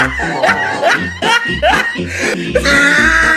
à.